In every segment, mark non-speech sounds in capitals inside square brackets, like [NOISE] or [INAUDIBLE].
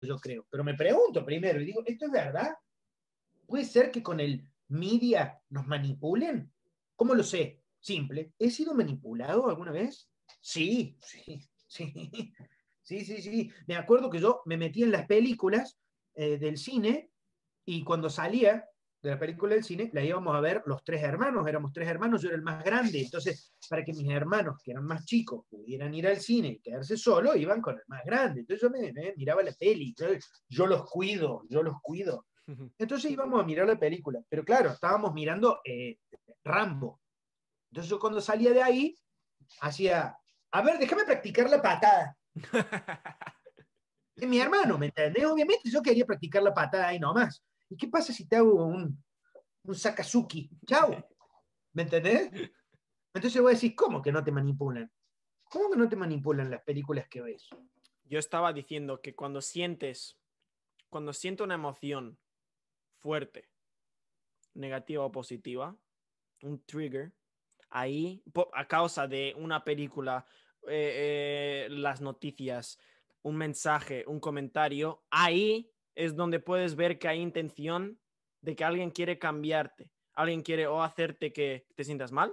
yo creo. Pero me pregunto primero y digo, ¿esto es verdad? ¿Puede ser que con el media nos manipulen? ¿Cómo lo sé? Simple. ¿He sido manipulado alguna vez? Sí, sí, sí. Sí, sí, sí. Me acuerdo que yo me metí en las películas eh, del cine y cuando salía de la película del cine, la íbamos a ver los tres hermanos, éramos tres hermanos, yo era el más grande, entonces para que mis hermanos, que eran más chicos, pudieran ir al cine y quedarse solo, iban con el más grande, entonces yo me, miraba la peli, yo, los cuido, yo los cuido. [LAUGHS] Entonces íbamos a mirar la película, pero claro, estábamos mirando eh, Rambo. Entonces yo cuando salía de ahí, hacía, a ver, déjame practicar la patada. [LAUGHS] es mi hermano, ¿me entendés? Obviamente yo quería practicar la patada ahí nomás. ¿Y qué pasa si te hago un, un Sakazuki? Chao. ¿Me entendés? Entonces voy a decir, ¿cómo que no te manipulan? ¿Cómo que no te manipulan las películas que ves? Yo estaba diciendo que cuando sientes, cuando siento una emoción fuerte, negativa o positiva, un trigger, ahí, a causa de una película, eh, eh, las noticias, un mensaje, un comentario, ahí es donde puedes ver que hay intención de que alguien quiere cambiarte, alguien quiere o hacerte que te sientas mal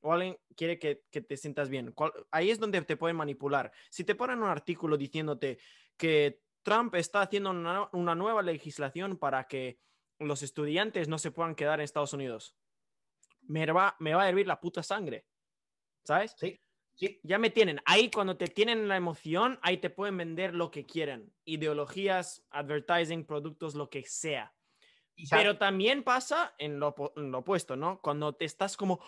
o alguien quiere que, te sientas bien. Ahí es donde te pueden manipular. Si te ponen un artículo diciéndote que Trump está haciendo una, nueva legislación para que los estudiantes no se puedan quedar en Estados Unidos, me va, me va a hervir la puta sangre. ¿Sabes? Sí. Ya me tienen. Ahí cuando te tienen la emoción, ahí te pueden vender lo que quieran. Ideologías, advertising, productos, lo que sea. Pero también pasa en lo, opuesto, ¿no? Cuando te estás como,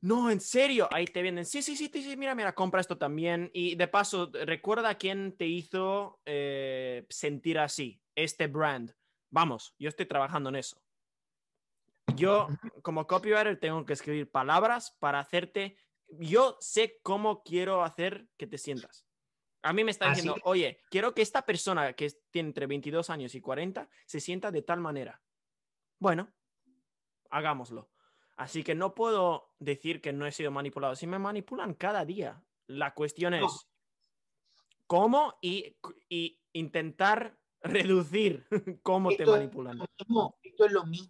no, en serio, ahí te venden, sí, sí, sí, sí, mira, mira, compra esto también. Y de paso, recuerda quién te hizo eh, sentir así, este brand. Vamos, yo estoy trabajando en eso. Yo, como copywriter, tengo que escribir palabras para hacerte yo sé cómo quiero hacer que te sientas. A mí me está diciendo, oye, quiero que esta persona que tiene entre 22 años y 40 se sienta de tal manera. Bueno, hagámoslo. Así que no puedo decir que no he sido manipulado. Si me manipulan cada día, la cuestión es cómo y, intentar [LAUGHS] reducir [LAUGHS] cómo te manipulan. esto es lo mismo